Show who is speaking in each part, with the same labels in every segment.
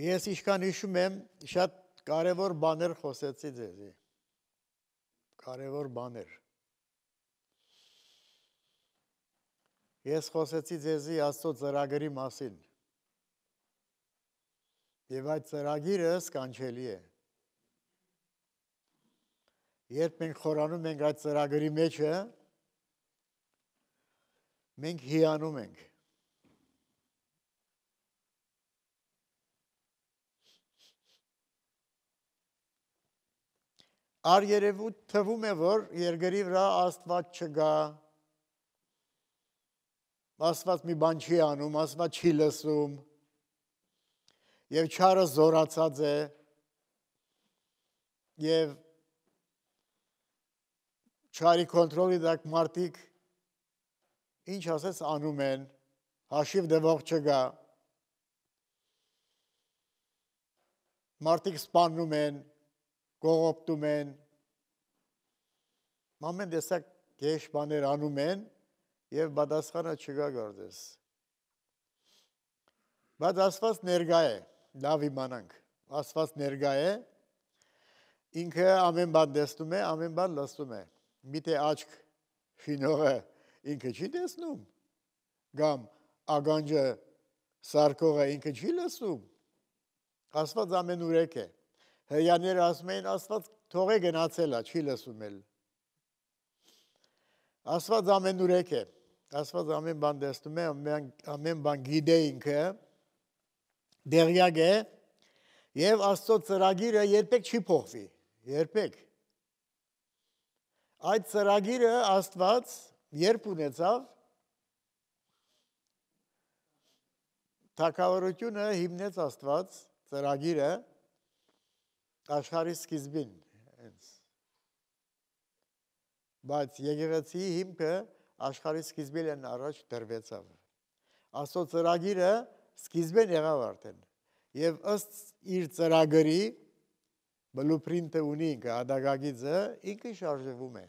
Speaker 1: Ես իշքան հիշում եմ, շատ կարևոր բաներ խոսեցի ձեզի։ Կարևոր բաներ։ Ես խոսեցի ձեզի Աստծո ծրագրի մասին։ Եվ այդ ծրագիրը սկանչելի է։ Երբ մենք խորանում ենք այդ ծրագրի մեջը, մենք հիանում ենք։ Ար երևույթ թվում է, որ երկրի վրա Աստված չգա, Աստված մի բան չի անում, Աստված չի լսում, եւ չարը զորացած է, եւ չարի կոնտրոլի դակ մարդիկ ինչ ասես անում են, հաշիվ դվող չգա, մարդիկ սպանում են, կողոպտում են, ամեն տեսակ գեշ բաներ անում են եւ պատասխանը չկա գործես։ Բայց Աստված ներկա է, լավ իմանանք։ Աստված ներկա է, ինքը ամեն բան տեսնում է, ամեն բան լսում է։ Միտե աչք շինողը ինքը չի տեսնում։ Գամ ագանջը սարկողը ինքը չի լսում։ Աստված ամեն ուրեք է։ Հրյաները ասում են, Աստված թողե գնացել է, չի լսում էլ։ Աստված ամենուրեք է։ Աստված ամեն բան տեսնում է, ամեն, ամեն բան գիտե ինքը, դեղյակ է, եւ Աստծո ծրագիրը երբեք չի փոխվի, երբեք։ Այդ ծրագիրը Աստված երբ ունեցավ, Թակավորությունը հիմնեց Աստված ծրագիրը աշխարհի սկիզբին հենց բայց եկեղեցի հիմքը աշխարհի սկիզբին են առաջ դրվեցավ աստծո ծրագիրը սկիզբեն եղավ արդեն եւ ըստ իր ծրագրի բլուպրինտը ունի ինքը ադագագիծը ինքը շարժվում է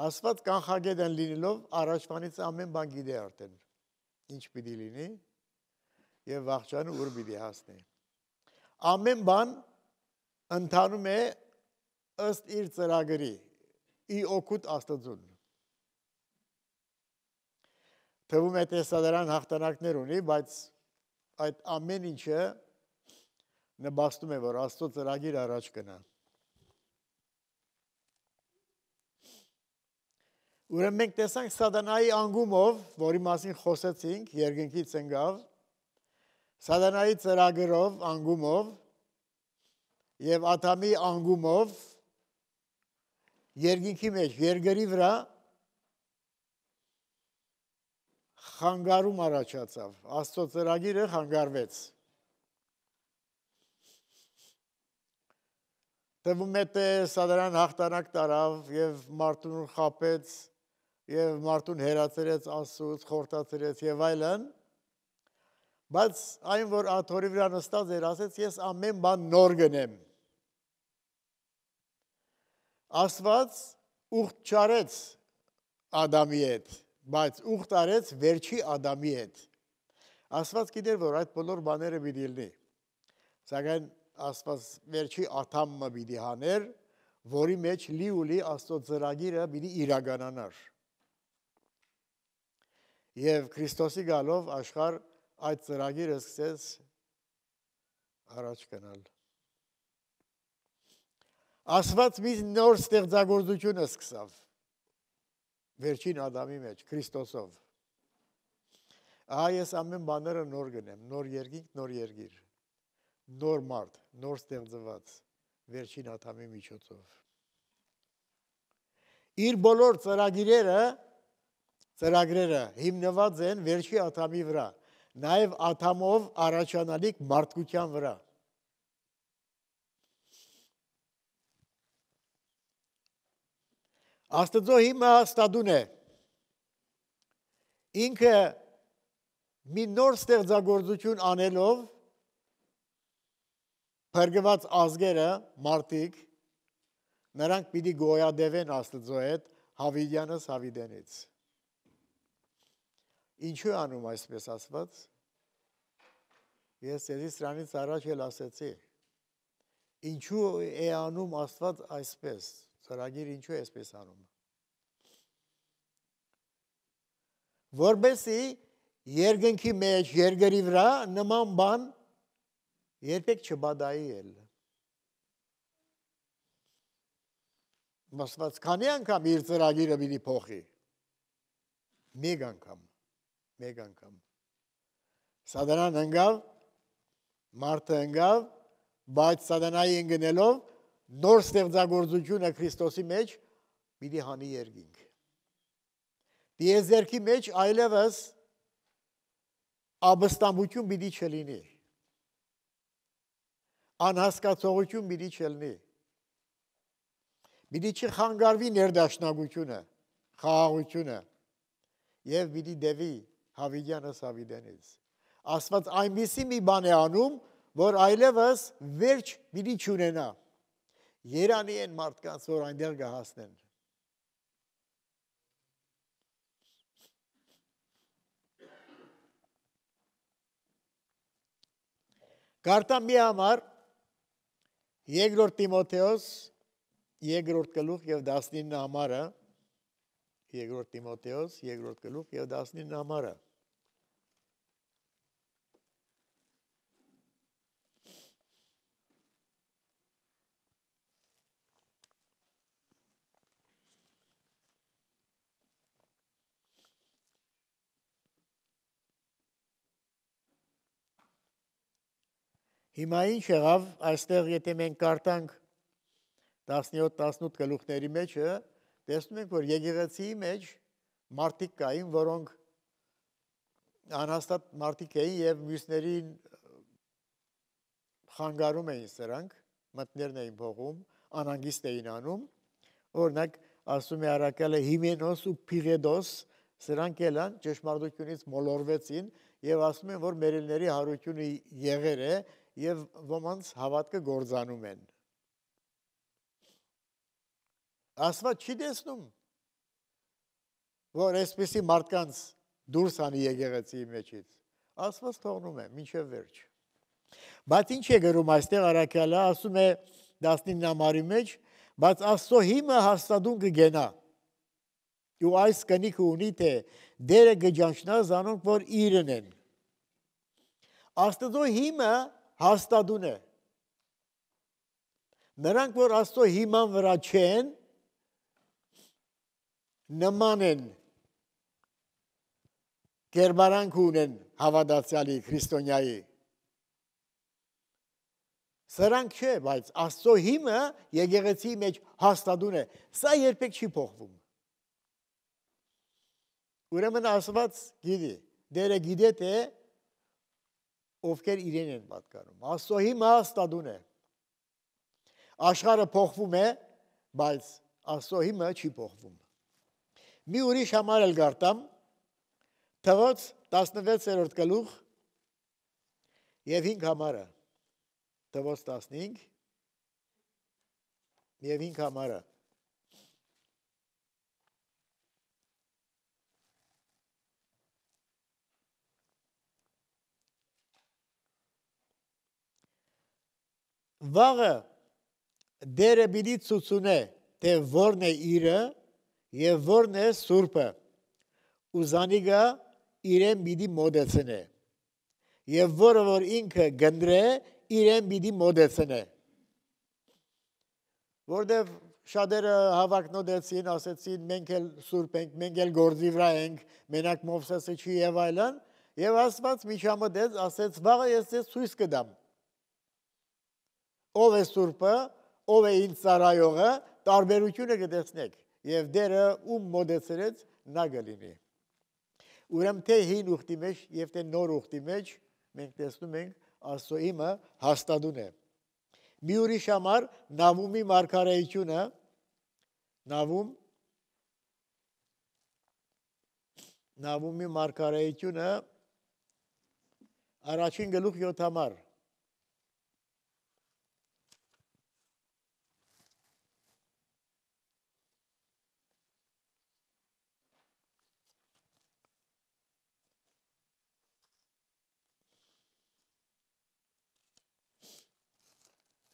Speaker 1: Աստված կանխագետն լինելով առաջվանից ամեն բան գիտե արդեն ինչ պիտի լինի եւ վաղճանը ուր պիտի հասնի ամեն բան ընթանում է ըստ իր ծրագրի, ի օգուտ Աստծուն։ Թվում է տեսադարան հաղթանակներ ունի, բայց այդ ամեն ինչը նպաստում է, որ Աստծո ծրագիր առաջ կնա։ Ուրեմն մենք տեսանք սատանայի անգումով, որի մասին խոսեցինք, երկնքից ընկավ, Սատանայի ծրագրով, անգումով եւ աթամի անգումով երկինքի մեջ, երկրի վրա խանգարում առաջացավ։ Աստծո ծրագիրը խանգարվեց։ Տվում է թե սադարան հաղթանակ տարավ եւ մարդուն խապեց եւ մարդուն հերացրեց Աստծուց, խորտացրեց եւ այլն Բայց այն որ աթորի վրա նստած էր, ասեց ես ամեն բան նոր գնեմ։ Աստված ուխտ չարեց Ադամի հետ, բայց ուխտ արեց վերջի Ադամի հետ։ Աստված գիտեր, որ այդ բոլոր բաները պիտի լինի։ Սակայն Աստված վերջի աթամը պիտի հաներ, որի մեջ լի ու լի Աստծո ծրագիրը պիտի իրականանար։ Եվ Քրիստոսի գալով աշխարհ այդ ծրագիրը սկսեց առաջ գնալ։ Աստված մի նոր ստեղծագործություն սկսավ վերջին Ադամի մեջ Քրիստոսով։ Ահա ես ամեն բաները նոր գնեմ, նոր երկինք, նոր երկիր, նոր մարդ, նոր ստեղծված վերջին Ադամի միջոցով։ Իր բոլոր ծրագիրերը ծրագրերը հիմնված են վերջի Ադամի վրա նաև աթամով առաջանալիք մարդկության վրա։ Աստծո հիմը հաստատուն է։ Ինքը մի նոր ստեղծագործություն անելով փրկված ազգերը, մարդիկ, նրանք պիտի գոյադևեն Աստծո հետ Հավիդյանս Հավիդենից։ Ինչու անում այսպես ասված։ Ես ես սրանից առաջ էլ ասեցի։ Ինչու է անում Աստված այսպես։ Ծրագիր ինչու է այսպես անում։ Որբեսի երկնքի մեջ, երկրի վրա նման բան երբեք չբադայի էլ։ Աստված քանի անգամ իր ծրագիրը մի փոխի։ Մեկ անգամ։ Մեկ անգամ։ Սատանան ընկավ, մարդը ընկավ, բայց սատանայի ընկնելով նոր ստեղծագործությունը Քրիստոսի մեջ պիտի հանի երկինք։ Դիեզերքի մեջ այլևս աբստամբություն պիտի չլինի։ Անհասկացողություն պիտի չլինի Պիտի չխանգարվի ներդաշնակությունը, խաղաղությունը եւ պիտի դեվի Հավիդյանը Սավիդենից։ Աստված այնպիսի մի բան է անում, որ այլևս վերջ պիտի չունենա։ Երանի են մարդկանց, որ այնտեղ կհասնեն։ Կարտամ մի համար երկրորդ Տիմոթեոս երկրորդ գլուխ եւ 19 համարը երկրորդ Տիմոթեոս երկրորդ գլուխ եւ 19 համարը Հիմա ինչ եղավ, այստեղ եթե մենք կարտանք 17-18 գլուխների մեջ տեսնում ենք, որ եկեղեցիի մեջ մարդիկ կային, որոնք անհաստատ մարդիկ էին եւ մյուսներին խանգարում էին սրանք, մտներն էին փողում, անանգիստ էին անում։ Օրինակ ասում է Արաքելը Հիմենոս ու Փիղեդոս սրանք էլան ճշմարտությունից մոլորվեցին եւ ասում են, որ մերելների հարությունը եղեր է եւ ոմանց հավատքը գործանում են։ Աստված չի տեսնում, որ այսպեսի մարդկանց դուրս անի եկեղեցի մեջից։ Աստված թողնում է մինչև վերջ։ Բայց ինչ է գրում այստեղ Արաքյալը, ասում է 19 ամարի մեջ, բայց Աստծո հիմը հաստատուն կգենա։ Ու այս կնիքը ունի թե դերը գջանչնա զանոնք, որ իրեն են։ Աստծո հիմը հաստատուն է։ Նրանք, որ Աստծո հիման վրա չեն, նման են կերբարանք ունեն հավատացյալի քրիստոնյայի Սրանք չէ, բայց Աստծո հիմը եկեղեցի մեջ հաստատուն է։ Սա երբեք չի փոխվում։ Ուրեմն Աստված գիտի, դերը գիտե թե ովքեր իրեն են պատկանում։ Աստծո հիմը հաստատուն է։ Աշխարհը փոխվում է, բայց Աստծո հիմը չի փոխվում։ Մի ուրիշ համար էլ գարտամ, թվոց 16-րդ գլուխ եւ 5 համարը։ Թվոց 15 եւ 5 համարը։ Վաղը դերը բիդի ցուցունե, թե որն է իրը եւ որն է Սուրբը։ Ուզանիգա իրեն պիտի մոդեցնե։ Եվ որը որ ինքը գնդրե, իրեն պիտի մոդեցնե։ Որտեվ շատերը հավակնոդեցին, ասեցին մենք էլ սուրբ ենք, մենք էլ գործի վրա ենք, մենակ Մովսեսը չի եւ այլն, եւ Աստված միջամտեց, ասեց՝ «Վաղը ես ձեզ ցույց կդամ»։ Ով է սուրբը, ով է ինձ ծառայողը, տարբերությունը կտեսնեք եւ դերը ում մոդեցրեց նա գլինի։ Ուրեմն թե հին ուխտի մեջ եւ թե նոր ուխտի մեջ մենք տեսնում ենք Աստծո իմը հաստատուն է։ Մի ուրիշ համար Նավումի մարգարեությունը Նավում Նավումի մարգարեությունը առաջին գլուխ 7 համար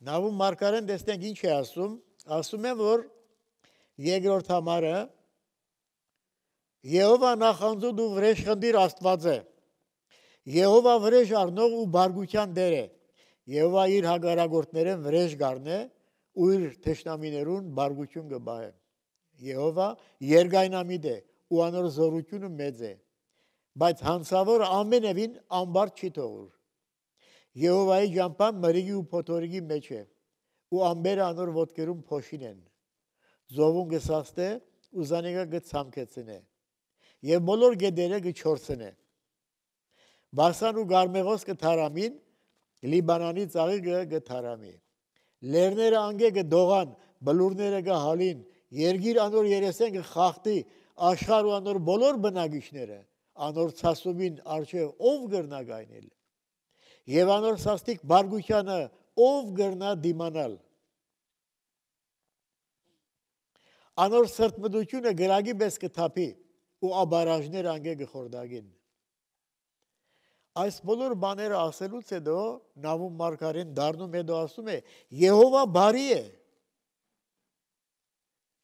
Speaker 1: Նավում մարգարեն տեսնենք ինչ է ասում, ասում է որ երկրորդ համարը Եհովա նախանձու դու վրեժ խնդիր Աստված է։ Եհովա վրեժ առնող ու բարգության դեր է։ Եհովա իր հագարագործներեն վրեժ գառնե ու իր թշնամիներուն բարգություն կբահե։ Եհովա երգայնամիտ է ու անոր զորությունը մեծ է բայց հանցավոր ամենևին ամբար չի թողուր Եհովայի ջամփան մրիգի ու փոթորիկի մեջ է ու ամբերը անոր ոտքերում փոշին են զովուն գսաստե ու զանեգա գցամքեցնե եւ բոլոր գեդերը գչորցնե Բարսան ու Գարմեղոս կթարամին Լիբանանի ծաղիկը գթարամի Լերները անգե գդողան բլուրները գհալին Երգիր անոր երեսեն գխախտի աշխարհ ու անոր բոլոր բնակիչները անոր ցասումին արչև ով գրնա գայնել եւ անոր սաստիկ բարգությանը ով գրնա դիմանալ անոր սրտմտությունը գրագի բես կթափի ու աբարաժներ անգե գխորդագին այս բոլոր բաները ասելուց հետո նավում մարգարեն դառնում հետո ասում է Եհովա բարի է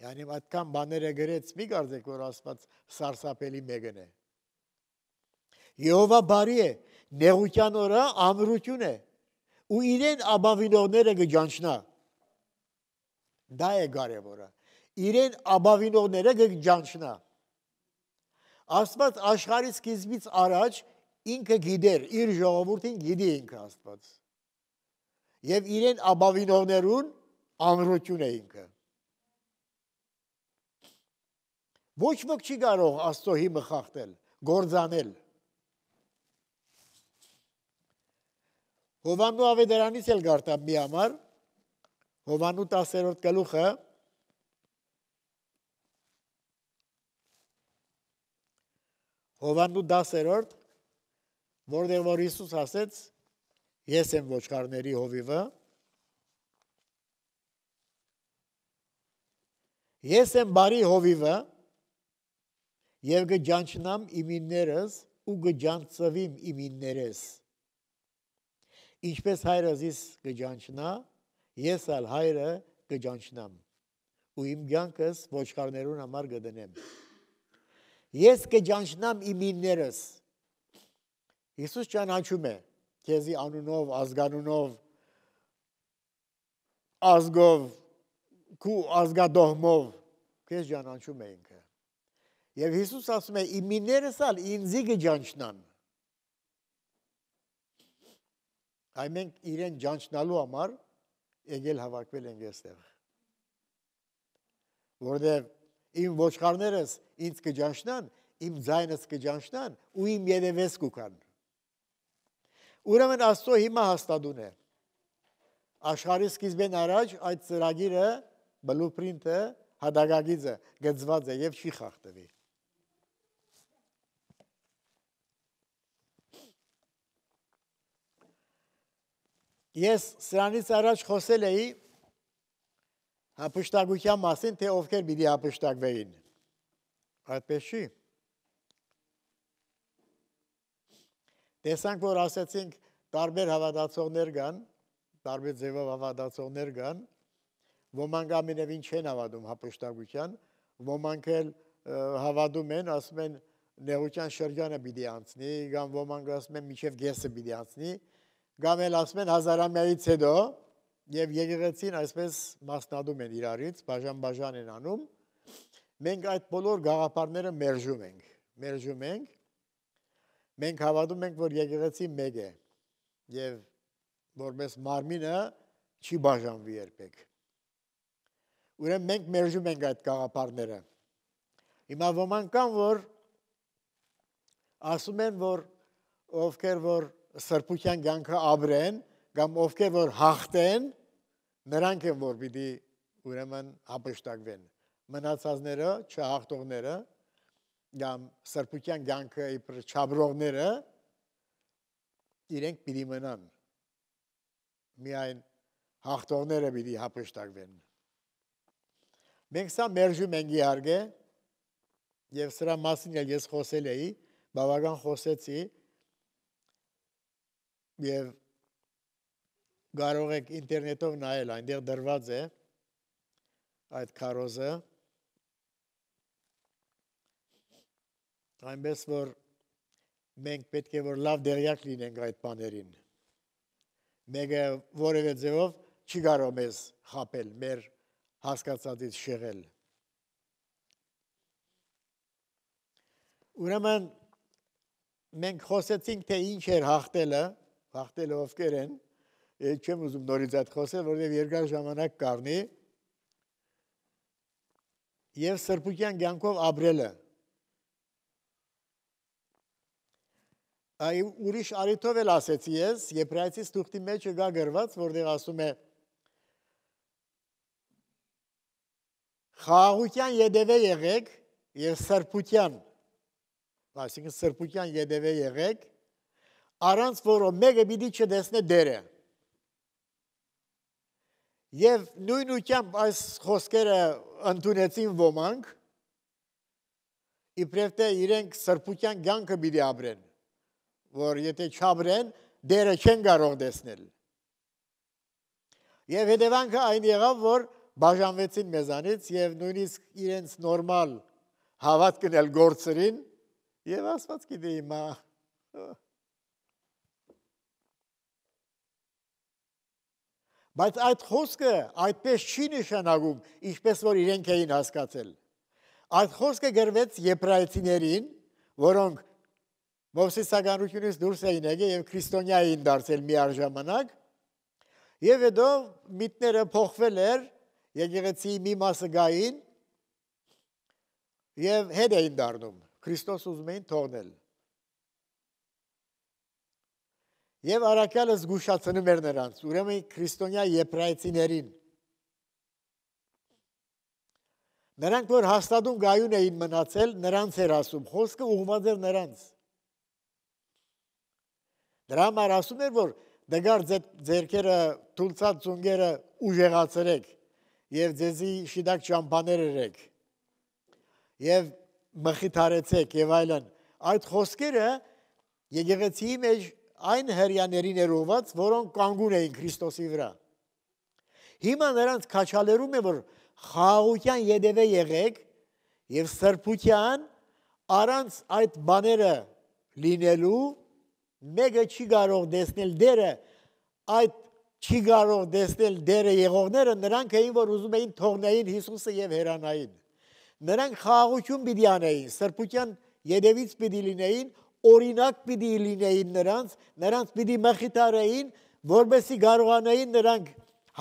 Speaker 1: Yani այդքան բաները գրեց մի կարծեք որ Աստված սարսափելի մեկն է Եհովա բարի է նեղության օրը ամրություն է ու իրեն աբավինողները կջանչնա դա է կարևորը իրեն աբավինողները կջանչնա Աստված աշխարհի սկիզբից առաջ ինքը գիտեր իր ժողովրդին գիտի ինքը Աստված եւ իրեն աբավինողներուն ամրություն է ինքը ոչ ոք չի կարող Աստծո հիմը խախտել գործանել Հովանու ավետարանից էլ գարտա մի համար Հովանու 10-րդ գլուխը Հովանու 10-րդ որտեղ որ Հիսուս ասեց ես եմ ոչխարների հովիվը ես եմ բարի հովիվը եւ գջանչնամ իմիններս ու գջանցվիմ իմիններս ինչպես հայրս իս գջանչնա, ես ալ հայրը գջանչնամ ու իմ ցանկս ոչխարներուն համար գտնեմ։ Ես կջանչնամ իմ իններս։ Հիսուս ճանաչում է քեզի անունով, ազգանունով, ազգով, քու ազգադողմով քեզ ճանաչում է ինքը։ Եվ Հիսուս ասում է իմ իններս ալ ինձի կջանչնան Այ մենք իրեն ջանչնալու համար եկել հավաքվել ենք այստեղ։ Որտեղ իմ ոչխարներս ինձ կջանչնան, իմ ձայնս կջանչնան ու իմ երևես կուքան։ Ուրեմն Աստծո հիմա հաստատուն է։ Աշխարհի սկիզբեն առաջ այդ ծրագիրը, բլուպրինտը, հադագագիծը գծված է եւ չի խախտվի։ Ես սրանից առաջ խոսել էի հապշտակության մասին, թե ովքեր պիտի հապշտակվեին։ Այդպես չի։ Տեսանք, որ ասացինք տարբեր հավատացողներ կան, տարբեր ձևով հավատացողներ կան, ոմանք ամենևին չեն հավատում հապշտակության, ոմանք էլ հավատում են, ասում են նեղության շրջանը պիտի անցնի, կամ ոմանք ասում են միջև գեսը պիտի անցնի, կամ էլ ասում են հազարամյայից հետո եւ եկեղեցին այսպես մասնադում են իրարից, բաժան-բաժան են անում։ Մենք այդ բոլոր գաղափարները մերժում ենք։ Մերժում ենք։ Մենք հավատում ենք, որ եկեղեցի մեկ է եւ որպես մարմինը չի բաժանվի երբեք։ Ուրեմն մենք մերժում ենք այդ գաղափարները։ Հիմա ոմանք կան, որ ասում են, որ ովքեր որ սրբության կյանքը ապրեն կամ ովքեր որ հաղթեն նրանք են որ պիտի ուրեմն ապշտակվեն մնացածները չհաղթողները կամ սրբության կյանքը իբր չաբրողները իրենք պիտի մնան միայն հաղթողները պիտի հապշտակվեն մենք սա մերժում ենք իհարկե եւ սրա մասին էլ ես խոսել էի բավական խոսեցի եւ կարող եք ինտերնետով նայել, այնտեղ դրված է այդ քարոզը։ Այնպես որ մենք պետք է որ լավ դերյակ լինենք այդ բաներին։ Մեկը որևէ ձևով չի կարող մեզ խապել, մեր հասկացածից շեղել։ Ուրեմն մենք խոսեցինք թե ինչ էր հաղթելը, հաղթելը ովքեր են, չեմ ուզում նորից այդ խոսել, որովհետև երկար ժամանակ կառնի եւ սրբության ցանկով ապրելը։ Այ ուրիշ արիթով էլ ասեցի ես, Եբրայեցիս թուղթի մեջ կա գրված, որտեղ ասում է. Խաղաղության յետևե եղեք եւ սրբության այսինքն սրբության յետևե եղեք առանց որը մեկը պիտի չտեսնե դերը Եվ նույն ուղությամբ այս խոսքերը ընդունեցին ոմանք, իբրև թե իրենք սրբության կյանքը պիտի ապրեն, որ եթե չաբրեն, դերը չեն կարող տեսնել։ Եվ հետևանքը այն եղավ, որ բաժանվեցին մեզանից եւ նույնիսկ իրենց նորմալ հավատքն էլ գործերին եւ ասված գիտի հիմա Բայց այդ խոսքը այդպես չի նշանակում, ինչպես որ իրենք էին հասկացել։ Այդ խոսքը գրվեց եբրայեցիներին, որոնք Մովսեսականությունից դուրս էին եկել եւ քրիստոնյա էին դարձել միաժամանակ։ Եվ հետո միտները փոխվել էր, եկեղեցի մի մասը գային եւ հետ էին դառնում։ Քրիստոս ուզում էին թողնել։ Եվ առաքյալը զգուշացնում էր նրանց, ուրեմն քրիստոնյա եբրայցիներին։ Նրանք որ հաստատուն գայուն էին մնացել, նրանց էր ասում, խոսքը ուղղված էր նրանց։ Դրա համար ասում էր, որ դգար ձերքերը, թուլցած ծունգերը ուժեղացրեք եւ ձեզի շիդակ ճամփաներ երեք եւ մխիթարեցեք եւ այլն այդ խոսքերը եկեղեցիի մեջ այն հերյաների ներողված, որոնք կանգուն էին Քրիստոսի վրա։ Հիմա նրանց քաչալերում է, որ խաղաղության յետևե եղեք եւ սրբության առանց այդ բաները լինելու մեկը չի կարող դեսնել դերը այդ չի կարող դեսնել դերը եղողները նրանք էին որ ուզում էին թողնային Հիսուսը եւ հերանային նրանք խաղաղություն պիտի անեին սրբության յետևից պիտի լինեին օրինակ պիտի լինեին նրանց, նրանց պիտի մխիթարեին, որբեսի կարողանային նրանք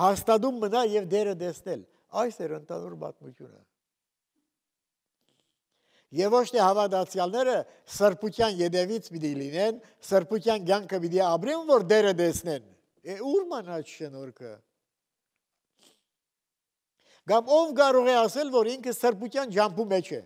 Speaker 1: հաստատում մնա եւ դերը տեսնել։ Այս էր ընդհանուր պատմությունը։ Եվ ոչ թե հավատացյալները սրբության յետևից պիտի լինեն, սրբության կյանքը պիտի ապրեն, որ դերը տեսնեն։ Է ուր մանաչ շնորհքը։ Կամ ով կարող է ասել, որ ինքը սրբության ջամփու մեջ է։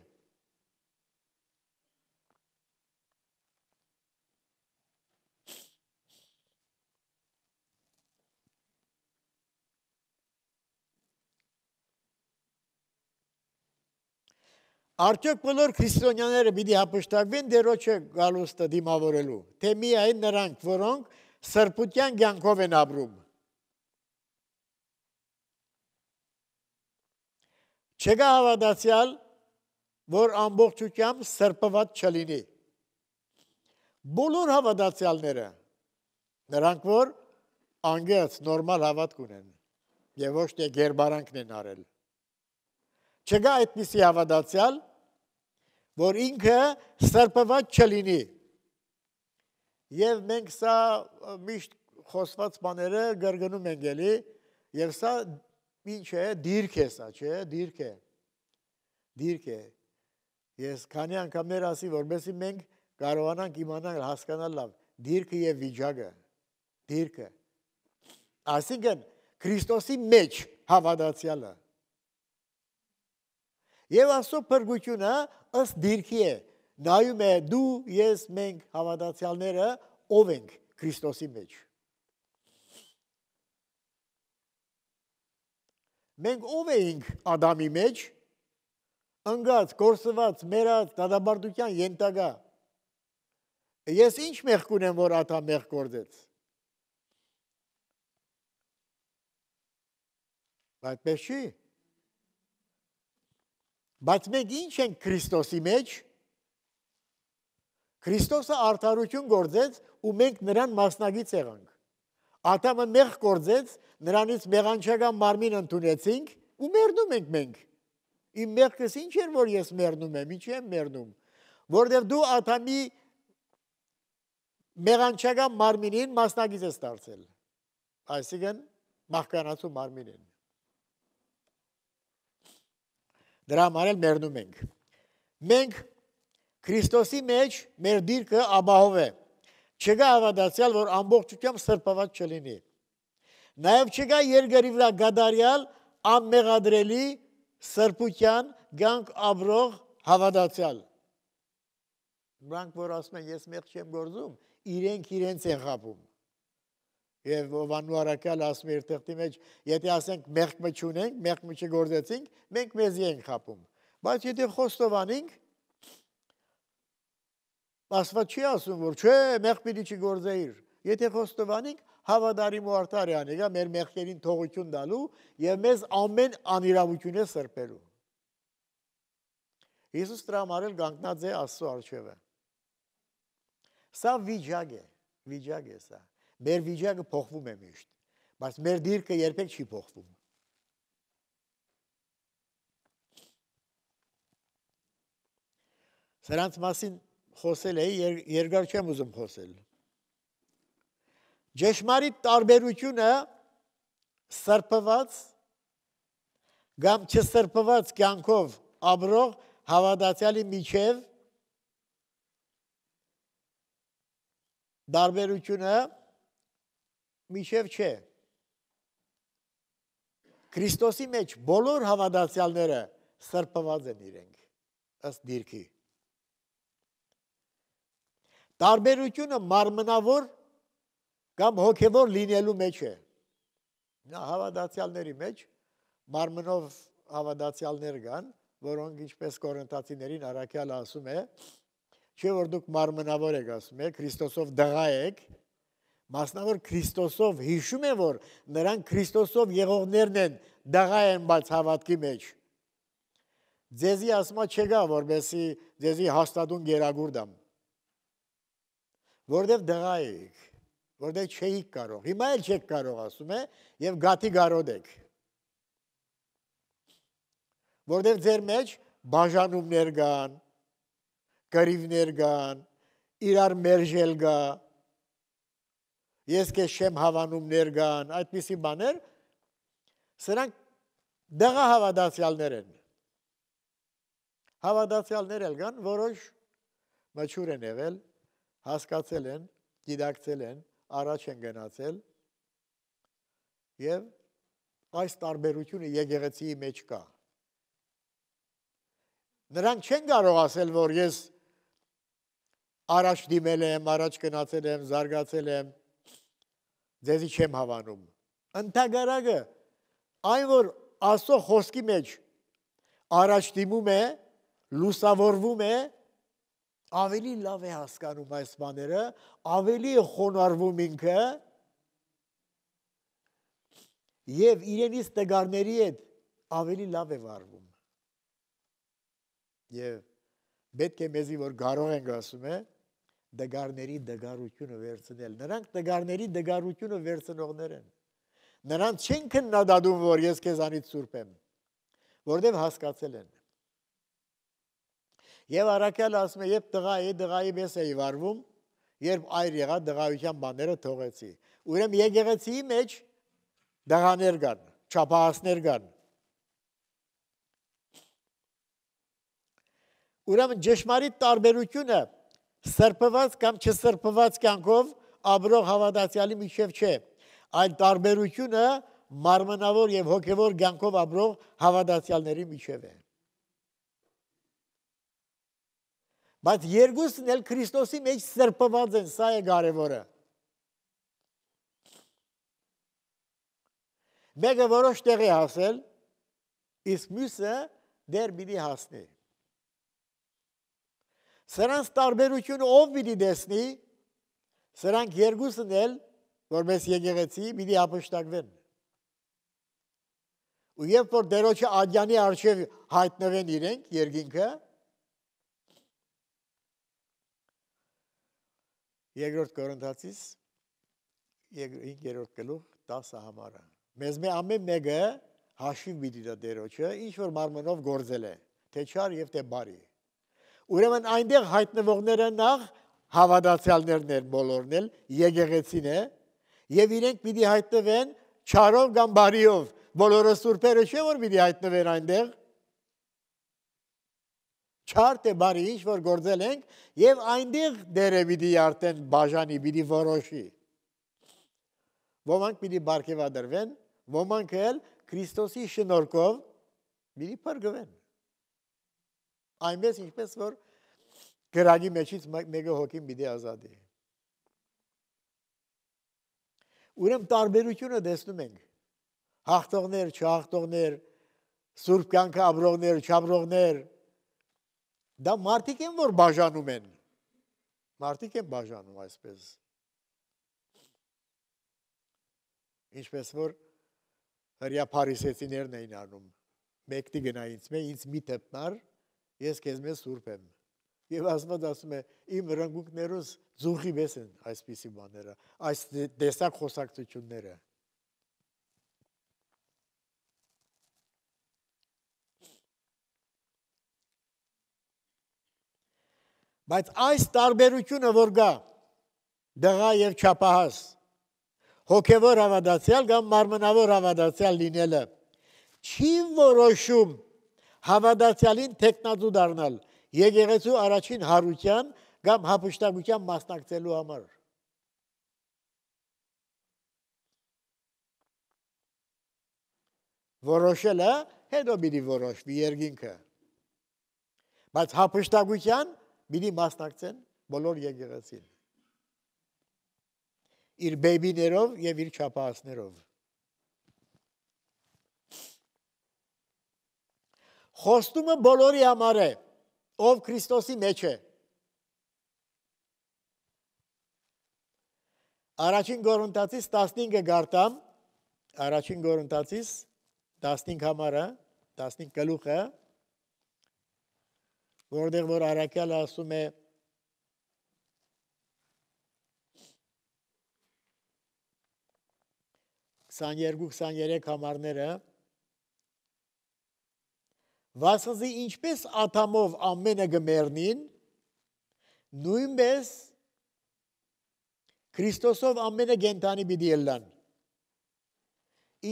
Speaker 1: Արդյոք բոլոր քրիստոնյաները պիտի հապշտակվեն դերոջը գալուստը դիմավորելու, թե միայն նրանք, որոնք սրբության կյանքով են ապրում։ Չկա հավատացյալ, որ ամբողջությամբ սրբված չլինի։ Բոլոր հավատացյալները նրանք որ անգեծ նորմալ հավատք ունեն եւ ոչ թե գերբարանքն են արել Չկա այդպիսի հավատացյալ, որ ինքը սրբված չլինի։ Եվ մենք սա միշտ խոսված բաները գրգնում ենք էլի, եւ սա ինչ է, դիրք է սա, չէ, դիրք է։ Դիրք է։ Ես քանի անգամներ ասի, որովհետեւ մենք կարողանանք իմանալ, հասկանալ լավ դիրքը եւ վիճակը։ Դիրքը։ Այսինքն Քրիստոսի մեջ հավատացյալը Եվ Աստծո փրկությունը ըստ դիրքի է։ Նայում է դու, ես, մենք հավատացյալները ով ենք Քրիստոսի մեջ։ Մենք ով էինք Ադամի մեջ, ընկած, կորսված, մերած, դադաբարդության ենտագա։ Ես ինչ մեղք ունեմ, որ աթա մեղք կործեց։ Այդպես չի։ Բայց մենք ինչ ենք Քրիստոսի մեջ։ Քրիստոսը արդարություն գործեց ու մենք նրան մասնագից եղանք։ Ադամը մեղ գործեց, նրանից մեղանչական մարմին ընդունեցինք ու մերնում ենք մենք։ Իմ մեղքս ինչ էր, որ ես մերնում եմ, ինչի եմ մերնում։ Որտեվ դու Ադամի մեղանչական մարմինին մասնագից ես դարձել։ Այսինքն մահկանացու մարմինին։ Դրա համար էլ մերնում ենք։ Մենք Քրիստոսի մեջ մեր դիրքը ապահով է։ Չկա հավատացյալ, որ ամբողջությամբ սրբված չլինի։ Նաև չկա երկրի վրա գադարյալ անմեղադրելի սրբության գանք ապրող հավատացյալ։ Նրանք որ ասում են ես մեղ չեմ գործում, իրենք իրենց են խապում։ Եվ Վանու Արաքյալ ասում է իր թղթի մեջ, եթե ասենք մեղք չունենք, մեղք չգործեցինք, մենք մեզի ենք խապում։ Բայց եթե խոստովանենք, Աստված չի ասում, որ չէ, մեղք պիտի չգործեիր։ Եթե խոստովանենք, հավատարիմ ու արդար է անեգա մեր մեղքերին թողություն տալու եւ մեզ ամեն անիրավություն է սրբելու։ Հիսուս տրամարել գանկնած է Աստծո արչեվը։ Սա վիճակ է, վիճակ է սա։ Մեր վիճակը փոխվում է միշտ, բայց մեր դիրքը երբեք չի փոխվում։ Սրանց մասին խոսել էի, երկար չեմ ուզում խոսել։ Ջեշմարիտ տարբերությունը սրբված կամ չսրբված կյանքով ապրող հավատացյալի միջև տարբերությունը միջև չէ։ Քրիստոսի մեջ բոլոր հավատացյալները սրբված են իրենք ըստ դիրքի։ Տարբերությունը մարմնավոր կամ հոգևոր լինելու մեջ է։ Նա հավատացյալների մեջ մարմնով հավատացյալներ կան, որոնք ինչպես կորինթացիներին առաքյալը ասում է, չէ որ դուք մարմնավոր եք ասում եք, Քրիստոսով դղա եք, Մասնավոր Քրիստոսով հիշում է, որ նրանք Քրիստոսով եղողներն են, դղա են, բայց հավատքի մեջ։ Ձեզի ասма չգա, որբեսի ձեզի հաստատուն գերագուրդամ։ Որտեվ դղա եք, որտեվ չէիք կարող։ Հիմա էլ չեք կարող, ասում է, եւ գաթի գարոդ եք։ Որտեվ ձեր մեջ բաժանումներ կան, գարիվներ կան, իրար մերժել կա, ես քեզ շեմ հավանումներ կան, այդպիսի բաներ, սրանք դեղա հավատացյալներ են։ Հավատացյալներ էլ կան, որոշ մչուր են եղել, հասկացել են, գիտակցել են, առաջ են գնացել եւ այս տարբերությունը եկեղեցիի մեջ կա։ Նրանք չեն կարող ասել, որ ես առաջ դիմել եմ, առաջ գնացել եմ, զարգացել եմ, ձեզի չեմ հավանում։ Ընտագարակը այն որ Աստծո խոսքի մեջ առաջ դիմում է, լուսավորվում է, ավելի լավ է հասկանում այս բաները, ավելի է խոնարհվում ինքը եւ իրենից տգարների հետ ավելի լավ է վարվում։ Եվ պետք է մեզի որ կարող ենք ասում է, դգարների դգարությունը վերցնել։ Նրանք դգարների դգարությունը վերցնողներ են։ Նրանց չեն քննադատում, որ ես քեզանից սուրբ եմ, որովհետև հասկացել են։ Եվ առաքյալ ասում է, երբ տղա է, դղայի պես էի վարվում, երբ այր եղա դղայության բաները թողեցի։ Ուրեմն եկեղեցիի մեջ դղաներ կան, չափահասներ կան։ Ուրեմն ջշմարիտ տարբերությունը սրբված կամ չսրբված կյանքով ապրող հավատացյալի միջև չէ, այլ տարբերությունը մարմնավոր եւ հոգեվոր կյանքով ապրող հավատացյալների միջև է։ Բայց երկուսն էլ Քրիստոսի մեջ սրբված են, սա է կարևորը։ Մեկը որոշ տեղի հասել, իսկ մյուսը դեր պիտի հասնի։ Սրանց տարբերությունը ով պիտի տեսնի, սրանք երկուսն էլ, որպես եկեղեցի, պիտի ապշտակվեն։ Ու երբ որ դերոջը աջանի արչև հայտնվեն իրենք երկինքը Երկրորդ Կորինթացիս 5-րդ գլուխ 10 համարը։ Մեզ մե ամեն մեկը հաշիվ մի դիտա դերոջը, ինչ որ մարմնով գործել է, թե չար եւ թե բարի։ Ուրեմն այնտեղ հայտնվողները նախ հավատացյալներն են բոլորն էլ, եկեղեցին է, եւ իրենք պիտի հայտնվեն չարով կամ բարիով։ Բոլորը սուրբերը չէ որ պիտի հայտնվեն այնտեղ։ Չար թե բարի ինչ որ գործել ենք եւ այնտեղ դերը պիտի արդեն բաժանի, պիտի որոշի։ Ոմանք պիտի բարգեւադրվեն, ոմանք էլ Քրիստոսի շնորհքով պիտի փրկվեն։ Այնպես ինչպես որ գրագի մեջից մեկը հոգին պիտի ազատի։ Ուրեմն տարբերությունը տեսնում ենք։ Հաղթողներ, չհաղթողներ, սուրբ կյանքը ապրողներ, չապրողներ։ Դա մարդիկ են, որ բաժանում են։ Մարդիկ են բաժանում այսպես։ Ինչպես որ հրյա Փարիսեցիներն էին անում։ Մեկտի գնայինց, մե ինձ մի թեփնար, ես քեզ մեզ սուրբ եմ։ Եվ Աստված ասում է իմ ռնգունքներուս զուխի վես են այսպիսի բաները, այս տեսակ խոսակցությունները։ Բայց այս տարբերությունը որ գա դղա եւ չափահաս հոգևոր հավատացյալ կամ մարմնավոր հավատացյալ լինելը չի որոշում հավատացյալին տեխնազու դառնալ եկեղեցու առաջին հարության կամ հապշտակության մասնակցելու համար։ Որոշելը հետո պիտի որոշվի երկինքը։ Բայց հապշտակության պիտի մասնակցեն բոլոր եկեղեցին։ Իր բեբիներով եւ իր չափահասներով։ Խոստումը բոլորի համար է ով Քրիստոսի մեջ է։ Առաջին Գորընթացիս 15-ը գարտամ, առաջին Գորընթացիս 15 համարը, 15 գլուխը, որտեղ որ Արաքյալը ասում է Քսաներկու 23 համարները Վասզի ինչպես աթամով ամենը գմերնին, նույնպես Քրիստոսով ամենը գենտանի պիտի ելան։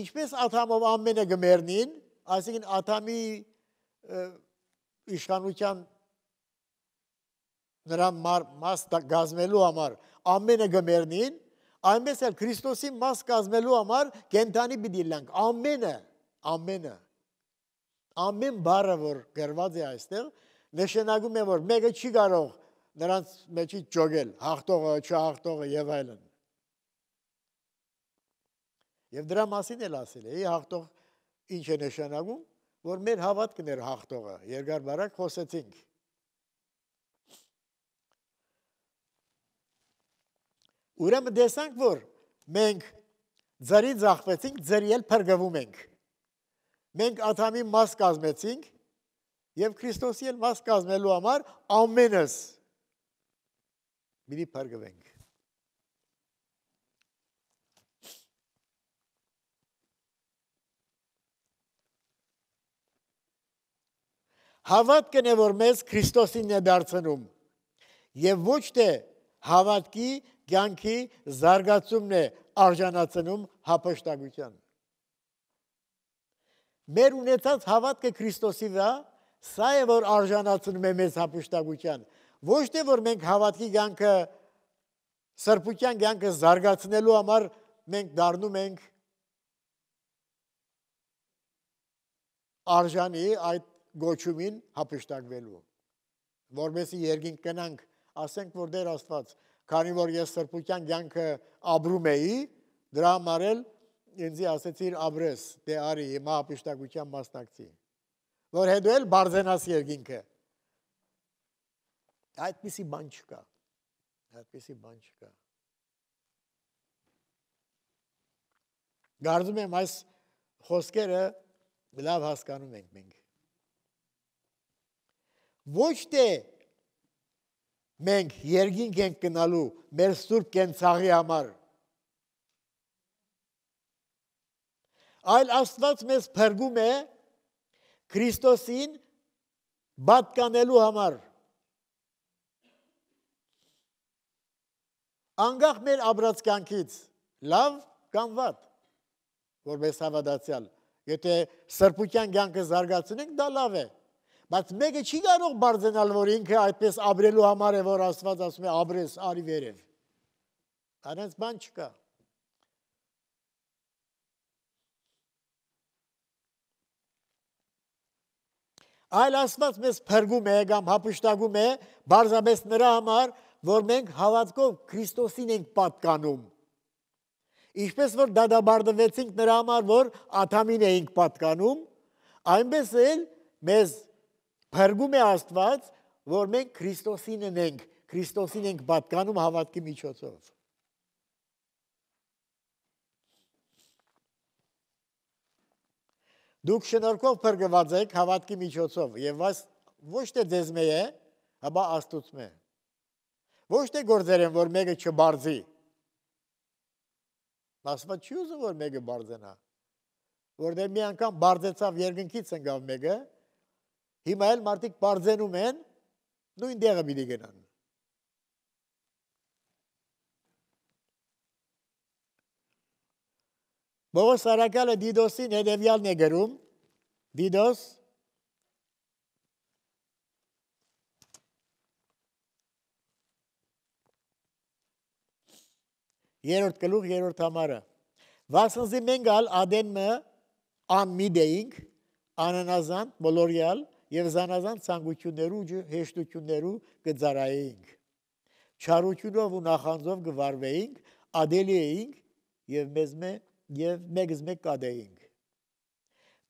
Speaker 1: Ինչպես աթամով ամենը գմերնին, այսինքն աթամի իշխանության նրան մաս գազմելու համար ամենը գմերնին, այնպես էլ Քրիստոսի մաս կազմելու համար գենտանի պիտի լանք, ամենը, ամենը ամեն բառը որ գրված է այստեղ նշանակում է որ մեկը չի կարող նրանց մեջից ճոգել հաղթողը, չհաղթողը եւ այլն։ Եվ դրա մասին էլ ասել է, հաղթող ինչ է նշանակում, որ մեր հավատքն էր հաղթողը։ Երկար բարակ խոսեցինք։ Ուրեմն տեսանք, որ մենք ձրի ձախվեցինք, ձրի էլ փրկվում ենք մենք աթամի մաս կազմեցինք եւ Քրիստոսի էլ մաս կազմելու համար ամենս մի փրկվենք Հավատքն է որ մեզ Քրիստոսին է դարձնում եւ ոչ թե հավատքի կյանքի զարգացումն է արժանացնում հապշտակության մեր ունեցած հավատքը Քրիստոսի վրա, սա է որ արժանացնում է մեզ հապուշտագության։ Ոչ թե որ մենք հավատքի կյանքը սրբության կյանքը զարգացնելու համար մենք դառնում ենք արժանի այդ գոչումին հապշտակվելու որովհետեւ երկին կնանք ասենք որ դեր Աստված քանի որ ես սրբության կյանքը ապրում էի դրա համար էլ ինձի ասեցիր ապրես, դե արի հիմա ապիշտակության մասնակցի։ Որ հետո էլ բարձենաս երկինքը։ Այդպիսի բան չկա։ Այդպիսի բան չկա։ Գարձում եմ այս խոսքերը լավ հասկանում ենք մենք։ Ոչ թե մենք երգինք ենք գնալու մեր սուրբ կենցաղի համար, այլ Աստված մեզ փրկում է Քրիստոսին բատկանելու համար։ Անգախ մեր ապրած կյանքից լավ կամ վատ որպես հավատացյալ եթե սրբության կյանքը զարգացնենք դա լավ է բայց մեկը չի կարող բարձենալ որ ինքը այդպես ապրելու համար է որ Աստված ասում է ապրես արի վերև Այնպես բան չկա Այլ Աստված մեզ փրկում է կամ հապշտակում է բարձաբես նրա համար, որ մենք հավատքով Քրիստոսին ենք պատկանում։ Ինչպես որ դադաբարդվեցինք նրա համար, որ աթամին էինք պատկանում, այնպես էլ մեզ փրկում է Աստված, որ մենք Քրիստոսին ենք, Քրիստոսին ենք պատկանում հավատքի միջոցով։ Դուք շնորհքով փրկված եք հավատքի միջոցով եւ ոչ թե ձեզ մե է, հաբա Աստծուց մե։ Ոչ թե գործեր են, որ մեկը չբարձի։ Աստված չի ուզում, որ մեկը բարձենա։ Որտեղ մի անգամ բարձեցավ երկնքից ընկավ մեկը, հիմա էլ մարդիկ բարձենում են, նույն դեղը պիտի գնան։ Բողոս Արաքյալը Դիդոսին հետևյալն է գրում, Դիդոս երրորդ գլուխ երրորդ համարը Վասնզի մենք ալ ադենը անմիդ էինք անանազան բոլորյալ եւ զանազան ցանկություններու հեշտություններու գծարայինք չարությունով ու նախանձով գվարվեինք ադելի էինք եւ մեզ մե եւ մեգս մեկ կադեինք